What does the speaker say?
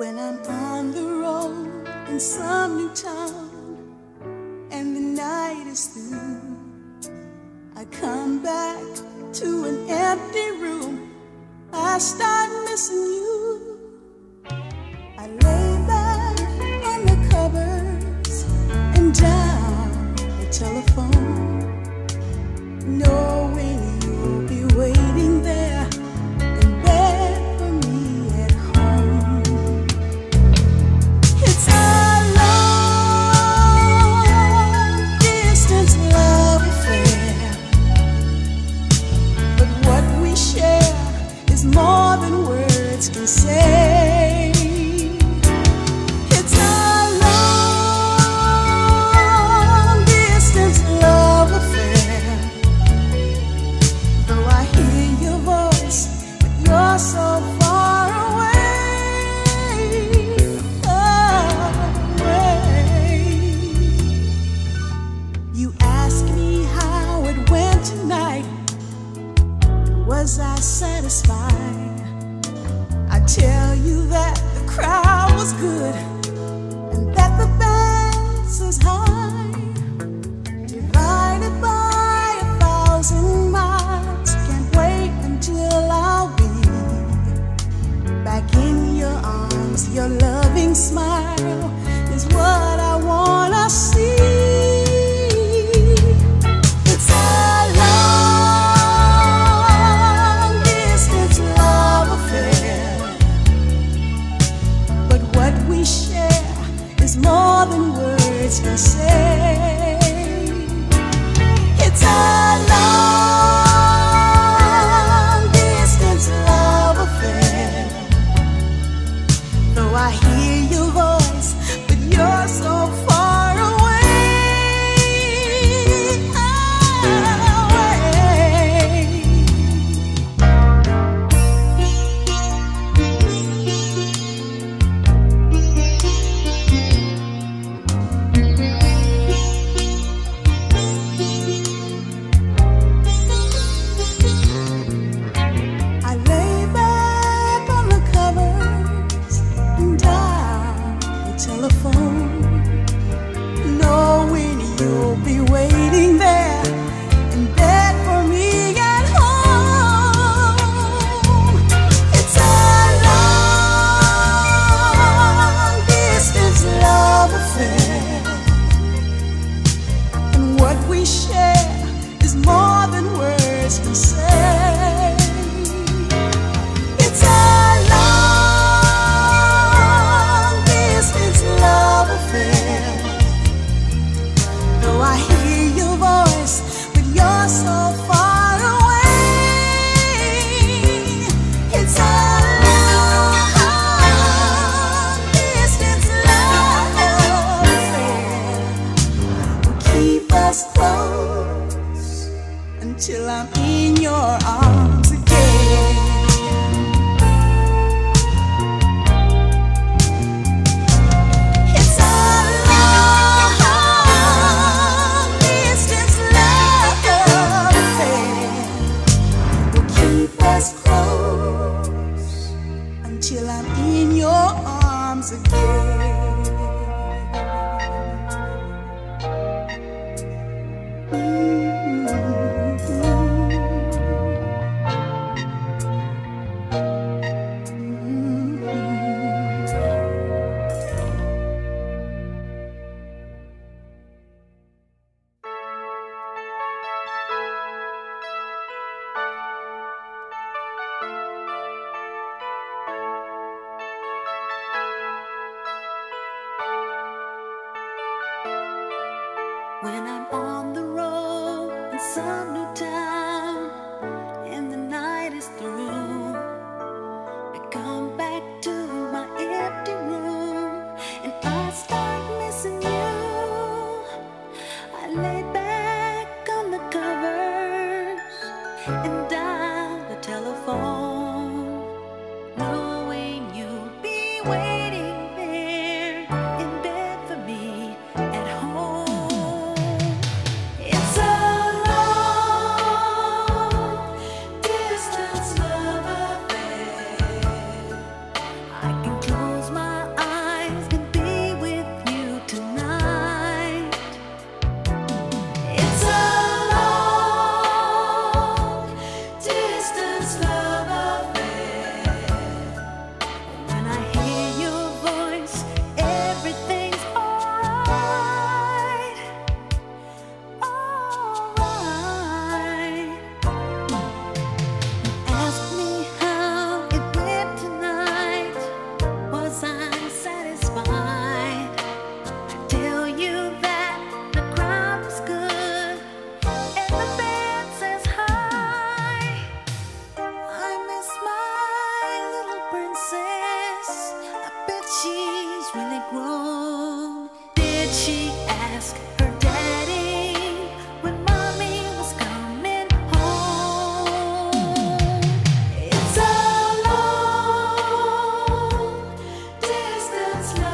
When I'm on the road in some new town and the night is through, I come back to an empty room. I start missing you. tell you that the crowd was good and that the bass is high, divided by a thousand miles. Can't wait until I'll be back in your arms. Your loving smile is what. till I'm in your arms again. Close until I'm in your arms again. Mm -hmm. When I'm on the road in some new down was really grown. Did she ask her daddy when mommy was coming home? It's a long distance love.